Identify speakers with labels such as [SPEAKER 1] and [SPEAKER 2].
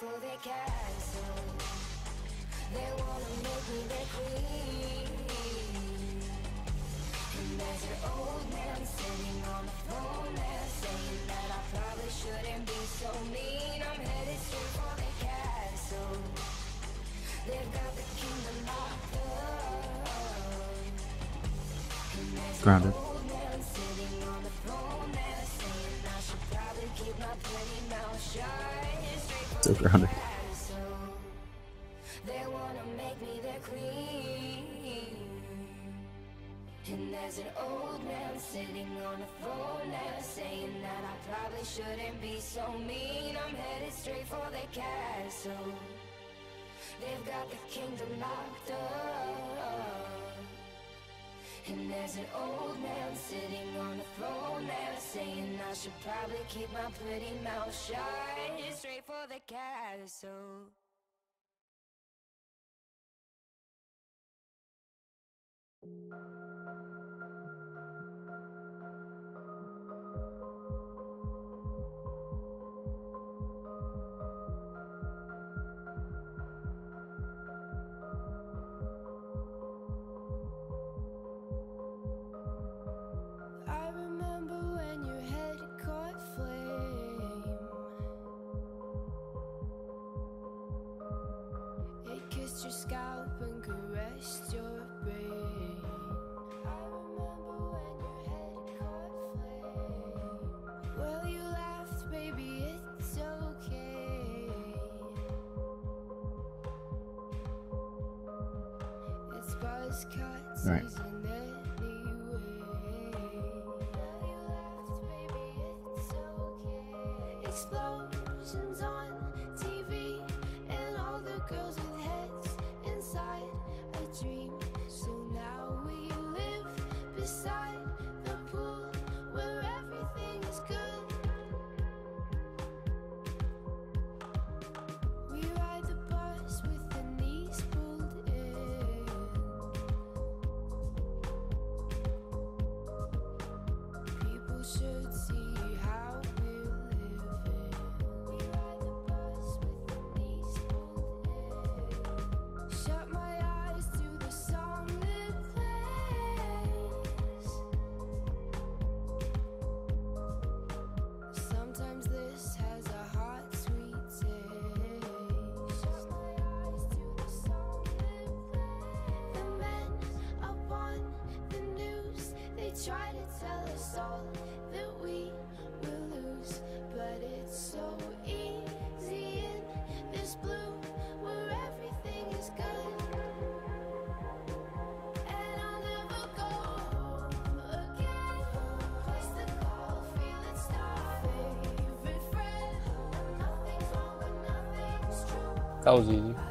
[SPEAKER 1] straight for their castle. They wanna make me their queen. And there's your old man sitting on the there saying that I probably shouldn't be so mean. I'm headed straight for their castle. They've got the kingdom locked up. And there's your
[SPEAKER 2] Grounded.
[SPEAKER 1] That I probably shouldn't be so mean. I'm headed straight for the castle. They've got the kingdom locked up. And there's an old man sitting on a throne there saying I should probably keep my pretty mouth shut. Straight for the castle.
[SPEAKER 3] I your scalp and caressed your brain. I remember when your head caught flame. Well, you laughed, baby, it's okay. It's buzz
[SPEAKER 2] Right.
[SPEAKER 3] season anyway. Try to tell us all that we will lose, but it's so easy in this blue where everything is good.
[SPEAKER 4] That was easy.